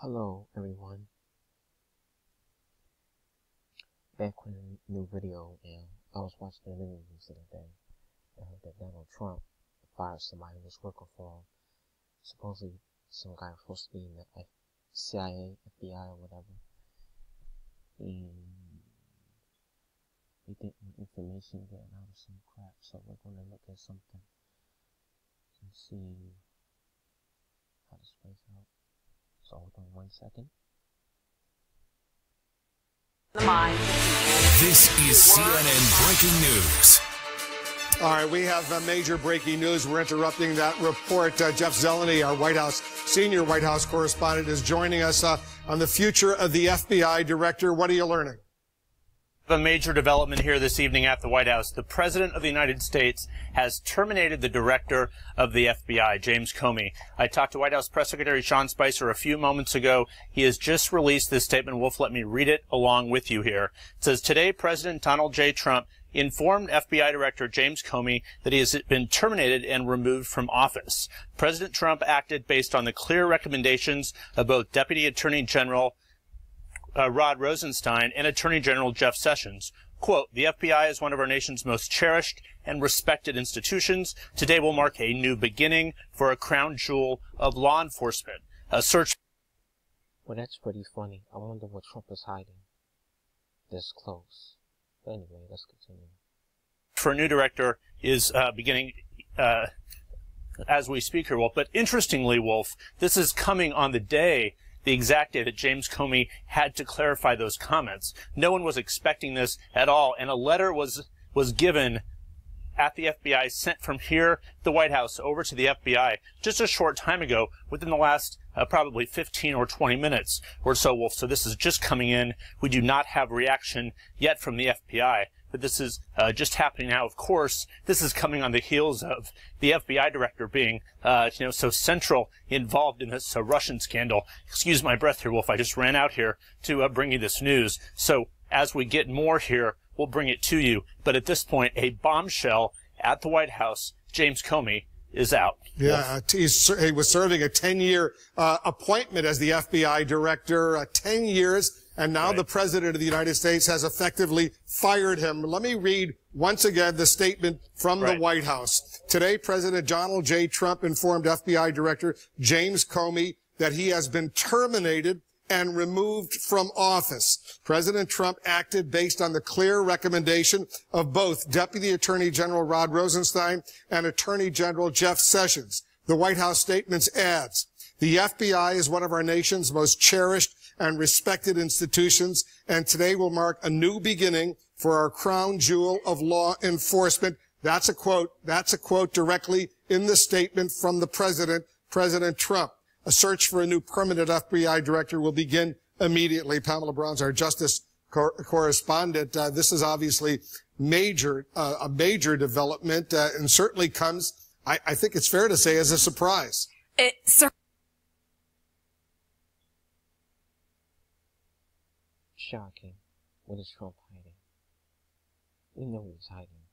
Hello everyone. Back with a new video and I was watching the news the other day and heard that Donald Trump fired somebody who was working for him. Supposedly some guy was supposed to be in the CIA, FBI or whatever. And he didn't information getting out of some crap, so we're gonna look at something and see how this plays out. So hold on one second. This is CNN Breaking News. All right, we have uh, major breaking news. We're interrupting that report. Uh, Jeff Zeleny, our White House senior White House correspondent, is joining us uh, on the future of the FBI director. What are you learning? A major development here this evening at the White House. The President of the United States has terminated the director of the FBI, James Comey. I talked to White House Press Secretary Sean Spicer a few moments ago. He has just released this statement. Wolf, let me read it along with you here. It says, Today, President Donald J. Trump informed FBI Director James Comey that he has been terminated and removed from office. President Trump acted based on the clear recommendations of both Deputy Attorney General uh, Rod Rosenstein and Attorney General Jeff Sessions. Quote, the FBI is one of our nation's most cherished and respected institutions. Today will mark a new beginning for a crown jewel of law enforcement. A search. Well, that's pretty funny. I wonder what Trump is hiding this close. But anyway, let's continue. For a new director is uh, beginning uh, as we speak here, Wolf. But interestingly, Wolf, this is coming on the day the exact day that James Comey had to clarify those comments. No one was expecting this at all, and a letter was was given at the FBI, sent from here, the White House, over to the FBI just a short time ago, within the last uh, probably 15 or 20 minutes or so, Wolf. So this is just coming in. We do not have reaction yet from the FBI but this is uh, just happening now. Of course, this is coming on the heels of the FBI director being, uh, you know, so central involved in this uh, Russian scandal. Excuse my breath here, Wolf. I just ran out here to uh, bring you this news. So as we get more here, we'll bring it to you. But at this point, a bombshell at the White House. James Comey is out. Yeah, he was serving a 10-year uh, appointment as the FBI director, uh, 10 years and now right. the president of the United States has effectively fired him. Let me read once again the statement from right. the White House. Today, President Donald J. Trump informed FBI Director James Comey that he has been terminated and removed from office. President Trump acted based on the clear recommendation of both Deputy Attorney General Rod Rosenstein and Attorney General Jeff Sessions. The White House statement adds, the FBI is one of our nation's most cherished and respected institutions, and today will mark a new beginning for our crown jewel of law enforcement. That's a quote. That's a quote directly in the statement from the president, President Trump. A search for a new permanent FBI director will begin immediately. Pamela Brown's our justice cor- correspondent. Uh, this is obviously major, uh, a major development, uh, and certainly comes, I, I, think it's fair to say, as a surprise. It, Shocking. What is Trump hiding? We know he's hiding.